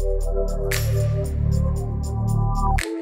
Thank you.